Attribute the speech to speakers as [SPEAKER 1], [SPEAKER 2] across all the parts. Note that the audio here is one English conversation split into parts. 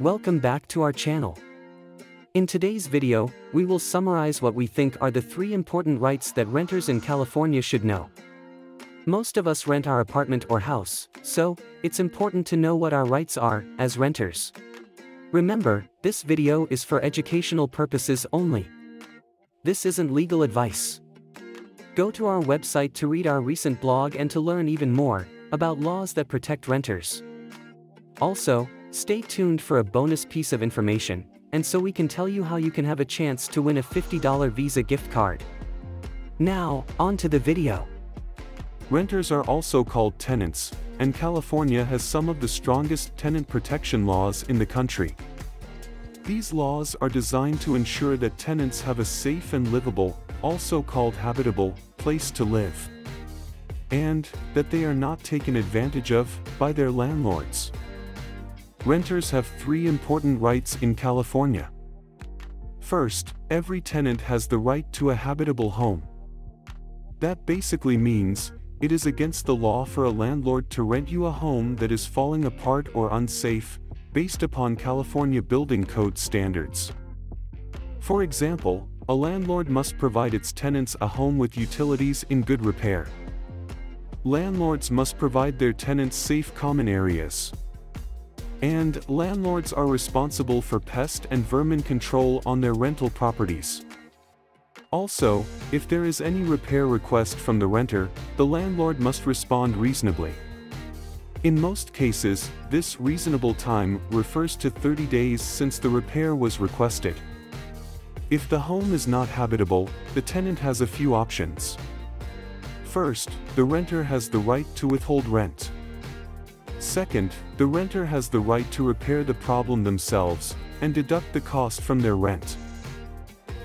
[SPEAKER 1] Welcome back to our channel. In today's video, we will summarize what we think are the three important rights that renters in California should know. Most of us rent our apartment or house, so, it's important to know what our rights are, as renters. Remember, this video is for educational purposes only. This isn't legal advice. Go to our website to read our recent blog and to learn even more about laws that protect renters. Also, stay tuned for a bonus piece of information, and so we can tell you how you can have a chance to win a $50 Visa gift card. Now, on to the video.
[SPEAKER 2] Renters are also called tenants, and California has some of the strongest tenant protection laws in the country. These laws are designed to ensure that tenants have a safe and livable, also called habitable, place to live. And, that they are not taken advantage of, by their landlords. Renters have three important rights in California. First, every tenant has the right to a habitable home. That basically means, it is against the law for a landlord to rent you a home that is falling apart or unsafe, based upon California Building Code standards. For example, a landlord must provide its tenants a home with utilities in good repair. Landlords must provide their tenants safe common areas. And landlords are responsible for pest and vermin control on their rental properties. Also, if there is any repair request from the renter, the landlord must respond reasonably. In most cases, this reasonable time refers to 30 days since the repair was requested. If the home is not habitable, the tenant has a few options. First, the renter has the right to withhold rent. Second, the renter has the right to repair the problem themselves, and deduct the cost from their rent.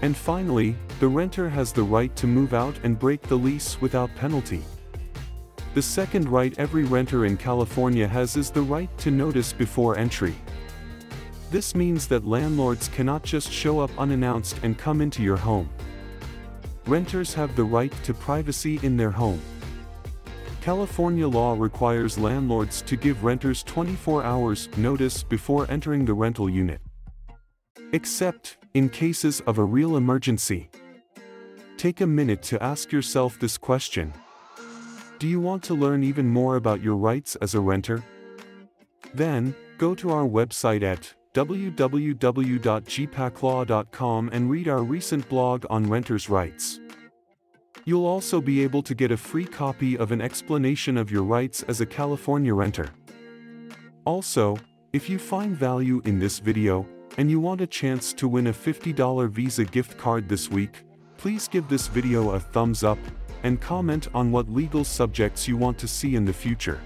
[SPEAKER 2] And finally, the renter has the right to move out and break the lease without penalty. The second right every renter in California has is the right to notice before entry. This means that landlords cannot just show up unannounced and come into your home. Renters have the right to privacy in their home. California law requires landlords to give renters 24 hours notice before entering the rental unit. Except, in cases of a real emergency. Take a minute to ask yourself this question. Do you want to learn even more about your rights as a renter? Then, go to our website at www.gpaclaw.com and read our recent blog on renters' rights. You'll also be able to get a free copy of an explanation of your rights as a California renter. Also, if you find value in this video, and you want a chance to win a $50 Visa gift card this week, please give this video a thumbs up, and comment on what legal subjects you want to see in the future.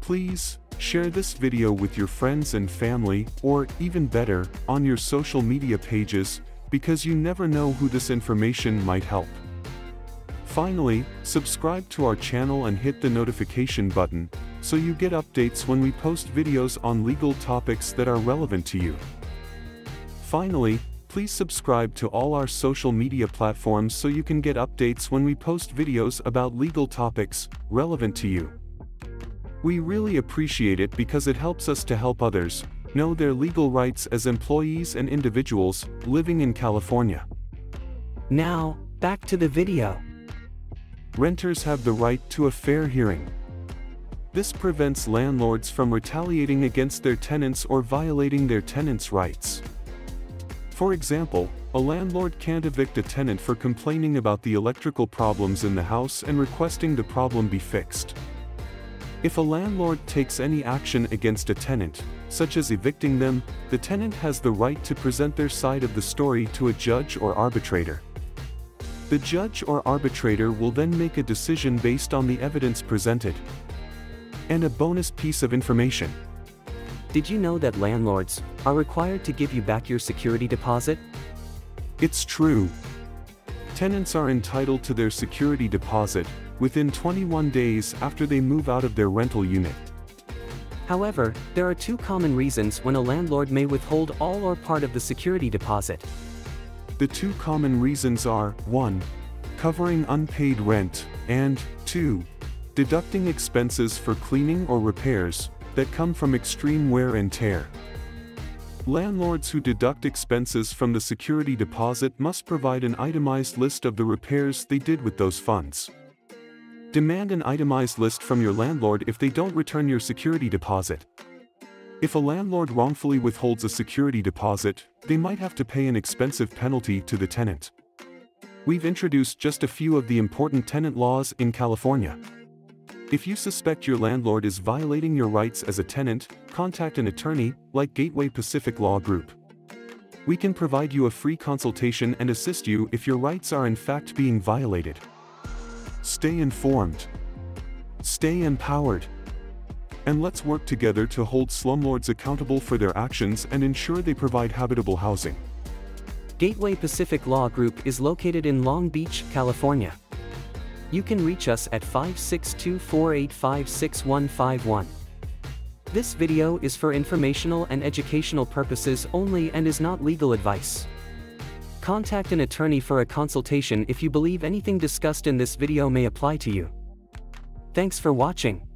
[SPEAKER 2] Please, share this video with your friends and family, or, even better, on your social media pages, because you never know who this information might help. Finally, subscribe to our channel and hit the notification button, so you get updates when we post videos on legal topics that are relevant to you. Finally, please subscribe to all our social media platforms so you can get updates when we post videos about legal topics relevant to you. We really appreciate it because it helps us to help others know their legal rights as employees and individuals living in California.
[SPEAKER 1] Now, back to the video
[SPEAKER 2] renters have the right to a fair hearing. This prevents landlords from retaliating against their tenants or violating their tenants' rights. For example, a landlord can't evict a tenant for complaining about the electrical problems in the house and requesting the problem be fixed. If a landlord takes any action against a tenant, such as evicting them, the tenant has the right to present their side of the story to a judge or arbitrator. The judge or arbitrator will then make a decision based on the evidence presented. And a bonus piece of information.
[SPEAKER 1] Did you know that landlords are required to give you back your security deposit?
[SPEAKER 2] It's true. Tenants are entitled to their security deposit within 21 days after they move out of their rental unit.
[SPEAKER 1] However, there are two common reasons when a landlord may withhold all or part of the security deposit.
[SPEAKER 2] The two common reasons are, 1. Covering unpaid rent, and, 2. Deducting expenses for cleaning or repairs that come from extreme wear and tear. Landlords who deduct expenses from the security deposit must provide an itemized list of the repairs they did with those funds. Demand an itemized list from your landlord if they don't return your security deposit. If a landlord wrongfully withholds a security deposit, they might have to pay an expensive penalty to the tenant. We've introduced just a few of the important tenant laws in California. If you suspect your landlord is violating your rights as a tenant, contact an attorney, like Gateway Pacific Law Group. We can provide you a free consultation and assist you if your rights are in fact being violated. Stay informed. Stay empowered. And let's work together to hold slumlords accountable for their actions and ensure they provide habitable housing.
[SPEAKER 1] Gateway Pacific Law Group is located in Long Beach, California. You can reach us at 562-485-6151. This video is for informational and educational purposes only and is not legal advice. Contact an attorney for a consultation if you believe anything discussed in this video may apply to you. Thanks for watching.